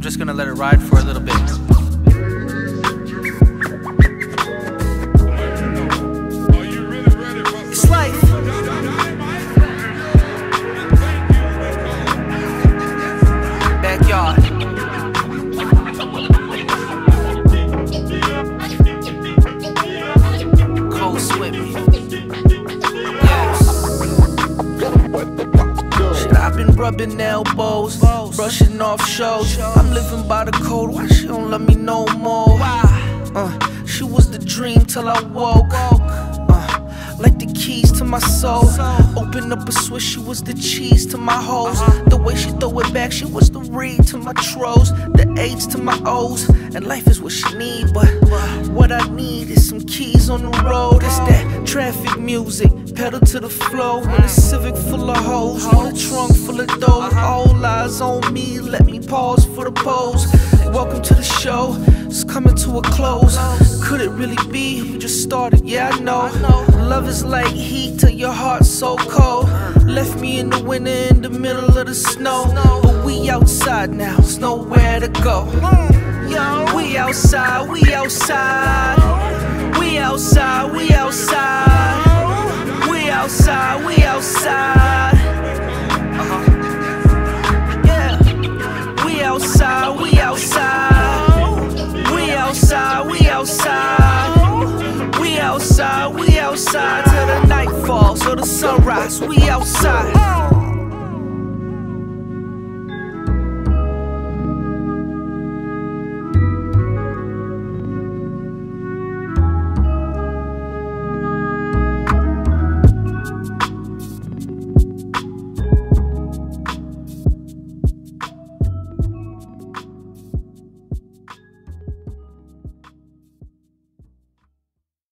just gonna let it ride for a little bit. It's. Backyard. Cold sweat. Yes. Shit, I've rubbing elbows, brushing off shows. I'm living by the code. Why she don't love me no more? Uh, she was the dream till I woke. Uh, like the keys to my soul. Open up a switch, she was the cheese to my hoes. The way she throw it back, she was the reed to my tros, the H's to my O's. And life is what she need, but what I need is some keys on the road. It's that traffic music, pedal to the flow. With a Civic full of hoes, with a trunk full of dough. All eyes on for the pose. Welcome to the show, it's coming to a close. Could it really be? We just started, yeah, I know. Love is like heat till your heart's so cold. Left me in the winter in the middle of the snow. But we outside now, there's nowhere to go. We outside, we outside. We outside, we outside. We outside, we outside. We outside, till the night falls or the sunrise. We outside.